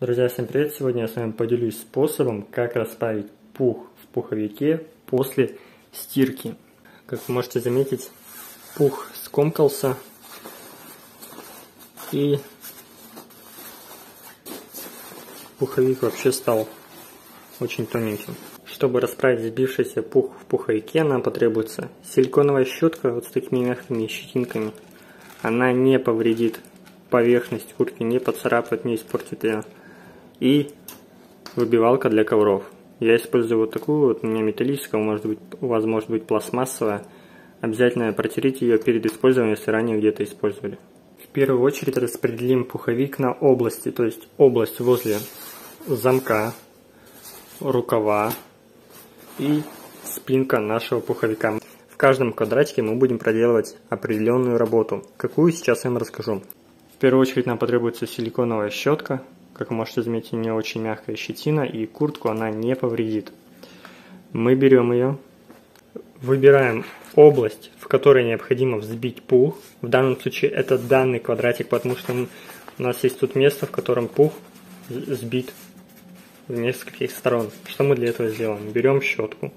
Друзья, всем привет! Сегодня я с вами поделюсь способом, как расправить пух в пуховике после стирки. Как вы можете заметить, пух скомкался и пуховик вообще стал очень тоненьким. Чтобы расправить сбившийся пух в пуховике, нам потребуется силиконовая щетка вот с такими мягкими щетинками. Она не повредит поверхность куртки, не поцарапает, не испортит ее. И выбивалка для ковров. Я использую вот такую, вот у меня металлическая, может быть, у вас может быть пластмассовая. Обязательно протерите ее перед использованием, если ранее где-то использовали. В первую очередь распределим пуховик на области, то есть область возле замка, рукава и спинка нашего пуховика. В каждом квадратике мы будем проделывать определенную работу. Какую сейчас я вам расскажу. В первую очередь нам потребуется силиконовая щетка. Как вы можете заметить, у нее очень мягкая щетина и куртку она не повредит. Мы берем ее, выбираем область, в которой необходимо взбить пух. В данном случае это данный квадратик, потому что у нас есть тут место, в котором пух сбит с нескольких сторон. Что мы для этого сделаем? Берем щетку.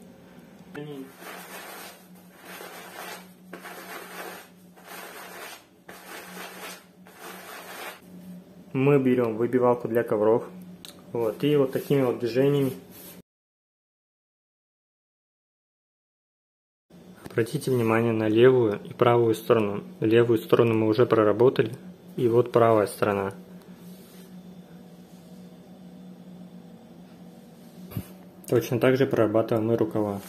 Мы берем выбивалку для ковров. Вот, и вот такими вот движениями Обратите внимание на левую и правую сторону. Левую сторону мы уже проработали, и вот правая сторона. Точно так же прорабатываем и рукава.